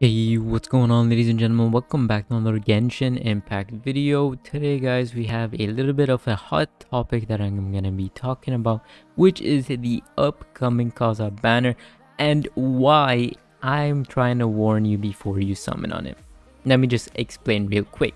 Hey, what's going on ladies and gentlemen? Welcome back to another Genshin Impact video. Today guys, we have a little bit of a hot topic that I'm going to be talking about, which is the upcoming Kazuha banner and why I'm trying to warn you before you summon on it. Let me just explain real quick.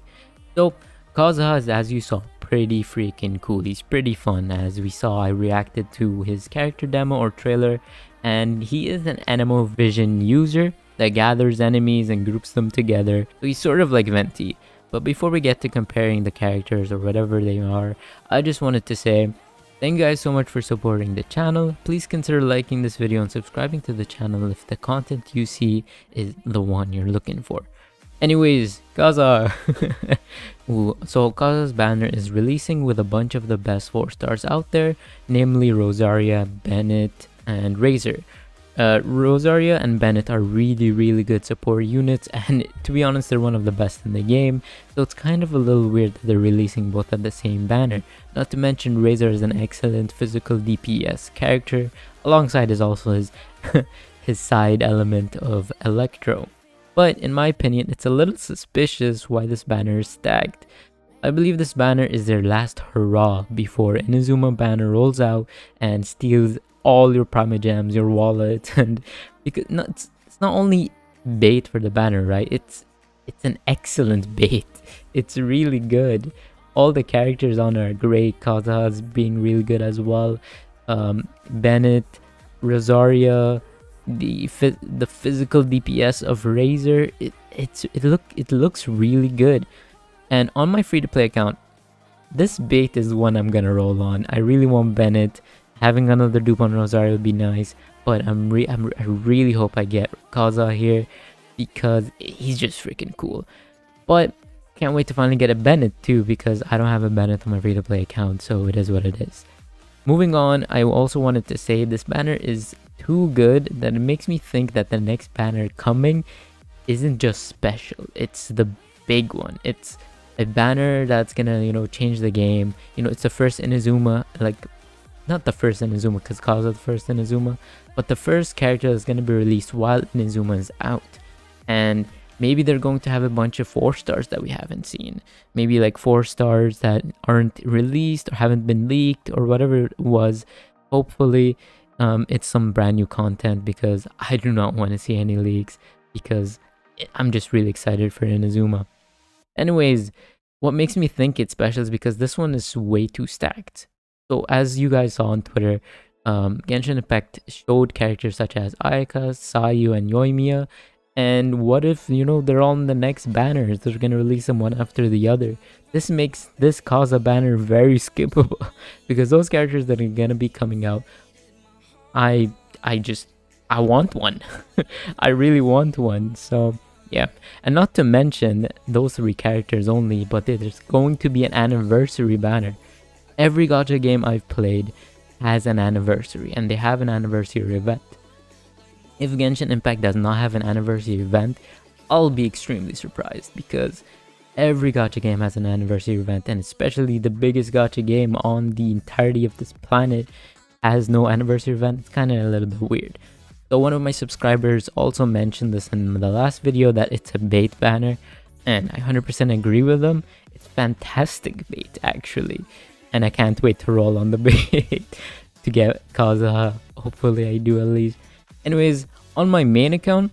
So, Kazuha is, as you saw, pretty freaking cool. He's pretty fun. As we saw, I reacted to his character demo or trailer and he is an Anemo Vision user that gathers enemies and groups them together. So he's sort of like Venti. But before we get to comparing the characters or whatever they are, I just wanted to say thank you guys so much for supporting the channel. Please consider liking this video and subscribing to the channel if the content you see is the one you're looking for. Anyways, Kazuha! so Kazuha's banner is releasing with a bunch of the best 4 stars out there, namely Rosaria, Bennett, and Razor. Uh, Rosaria and Bennett are really, really good support units, and to be honest, they're one of the best in the game, so it's kind of a little weird that they're releasing both at the same banner. Not to mention, Razor is an excellent physical DPS character, alongside is also his, his side element of Electro. But in my opinion, it's a little suspicious why this banner is stacked. I believe this banner is their last hurrah before Inazuma banner rolls out and steals all your Primogems, your wallet, and because not, it's, it's not only bait for the banner, right? It's it's an excellent bait. It's really good. All the characters on are great. Kazuha's being really good as well. Um, Bennett, Rosaria, the the physical DPS of Razor, it it's it look it looks really good. And on my free to play account, this bait is one I'm gonna roll on. I really want Bennett having another dupe on Rosaria would be nice, but I'm, re I'm I really hope I get Kazuha here because he's just freaking cool. But can't wait to finally get a Bennett too because I don't have a Bennett on my free to play account, so it is what it is. Moving on, I also wanted to say this banner is too good that it makes me think that the next banner coming isn't just special, it's the big one. It's a banner that's gonna, you know, change the game. You know, it's the first Inazuma, like not the first Inazuma because Kazuha the first Inazuma, but the first character that's going to be released while Inazuma is out. And maybe they're going to have a bunch of 4 stars that we haven't seen. Maybe like 4 stars that aren't released or haven't been leaked or whatever it was. Hopefully um, it's some brand new content because I do not want to see any leaks because I'm just really excited for Inazuma. Anyways, what makes me think it's special is because this one is way too stacked. So as you guys saw on Twitter, um, Genshin Impact showed characters such as Ayaka, Sayu, and Yoimiya. And what if, you know, they're on the next banners? They're going to release them one after the other. This makes this Kazuha banner very skippable. because those characters that are going to be coming out, I I just, I want one. I really want one. So, yeah. And not to mention those three characters only, but there's going to be an anniversary banner every gacha game I've played has an anniversary and they have an anniversary event. If Genshin Impact does not have an anniversary event, I'll be extremely surprised because every gacha game has an anniversary event and especially the biggest gacha game on the entirety of this planet has no anniversary event. It's kind of a little bit weird. So one of my subscribers also mentioned this in the last video that it's a bait banner and I 100% agree with them. It's fantastic bait actually and I can't wait to roll on the bait to get Kazuha. Uh, hopefully I do at least. Anyways, on my main account,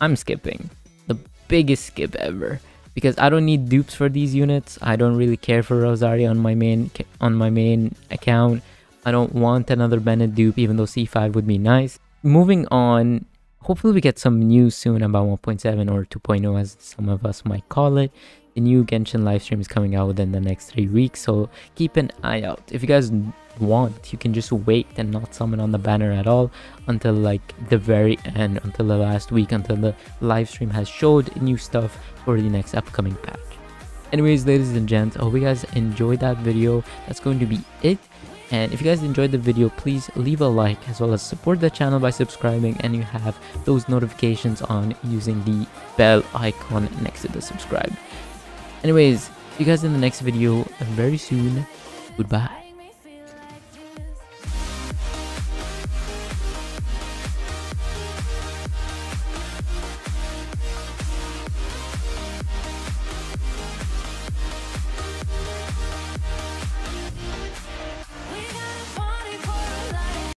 I'm skipping. The biggest skip ever. Because I don't need dupes for these units. I don't really care for Rosaria on my main on my main account. I don't want another Bennett dupe, even though C5 would be nice. Moving on, hopefully we get some news soon about 1.7 or 2.0 as some of us might call it the new Genshin livestream is coming out within the next three weeks, so keep an eye out. If you guys want, you can just wait and not summon on the banner at all until like the very end, until the last week, until the livestream has showed new stuff for the next upcoming patch. Anyways, ladies and gents, I hope you guys enjoyed that video. That's going to be it. And if you guys enjoyed the video, please leave a like as well as support the channel by subscribing and you have those notifications on using the bell icon next to the subscribe. Anyways, see you guys in the next video and very soon. Goodbye.